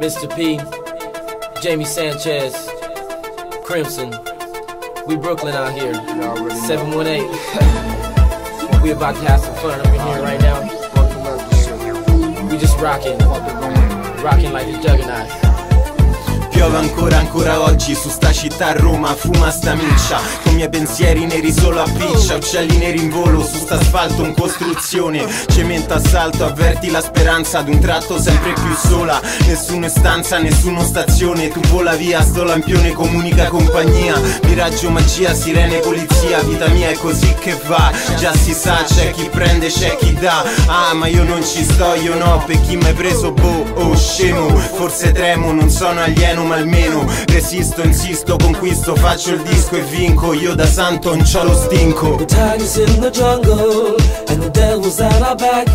Mr. P, Jamie Sanchez, Crimson. We Brooklyn out here. 718. we about to have some fun up in here right now. We just rocking. Rocking like the juggernaut. Piove ancora ancora oggi su sta città Roma Fuma sta miccia miei pensieri neri solo a piccia Uccelli neri in volo su sta asfalto in costruzione. Cemento assalto avverti la speranza ad un tratto sempre più sola. Nessuno in stanza, nessuno stazione Tu vola via, sto lampione comunica compagnia. Miraggio magia, sirene polizia Vita mia è così che va. Già si sa c'è chi prende, c'è chi dà. Ah ma io non ci sto, io no Per chi m'hai preso boh, oh scemo. Forse tremo, non sono alieno ma almeno Resisto, insisto, conquisto, faccio il disco e vinco Io da santo non c'ho lo stinco The tigers in the jungle and the devil's at our back.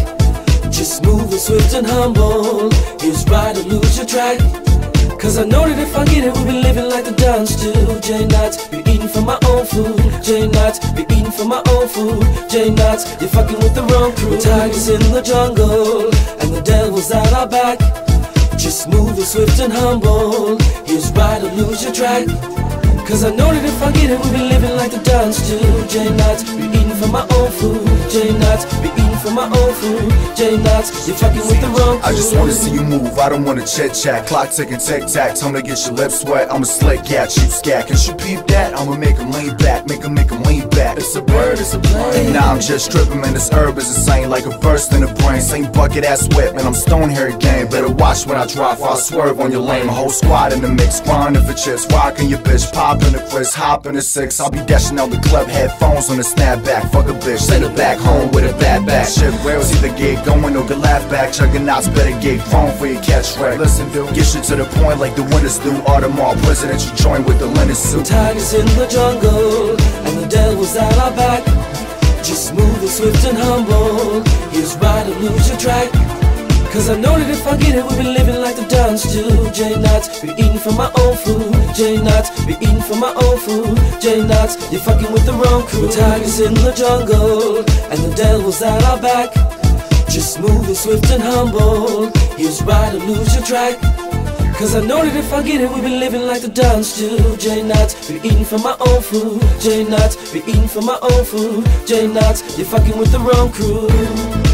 Just moving swift and humble. Here's right to lose your track. Cause I know that if I get it, we'll be living like the dance too. J Knots, be eating from my own food. J Knots, be eating from my own food. J Knots, you're fucking with the wrong crew. The tigers in the jungle and the devil's at our back. Just move moving swift and humble. Here's right to lose your track. Cause I know that if I get it, we'll be living like the dance too. J Knots, be eating from my own food. J Knots, be eating from my own food. J Knots, you're fucking with the wrong crew. I just wanna see you move, I don't wanna chit chat. Clock ticking, tic tac, time to get your lips wet. I'm a slick cat, cheap scat. Can you peep that? I'ma make him lean back, make him Nah, I'm just tripping, man. This herb is insane, like a burst in the brain. Same bucket ass whip, man. I'm stone here again. Better watch when I drop, I'll swerve on your lane. My whole squad in the mix, grinding for chips. Rocking your bitch, popping the quiz, hopping the six. I'll be dashing out the club, headphones on the snapback. Fuck a bitch, send her back home with a bad back. Shit, where was either gig going or get laugh back? Juggernauts better get phone for your catch right. Listen, dude, get shit to the point like the winners do. Audemars presidential joint with the linen suit. Tigers in the jungle, the devil's back. Just moving swift and humble. Here's right to lose your track. Cause I know that if I get it, we'll be living like the dance too. J nuts, be eating from my own food. J nuts, be eating from my own food. J nuts, you're fucking with the wrong crew. Tigers in the jungle, and the devil's at our back. Just moving swift and humble. Here's right to lose your track. Cause I know that if I get it, we'll be living like the dance too. J Nuts, be eating from my own food. J Nuts, be eating from my own food. J Nuts, you're fucking with the wrong crew.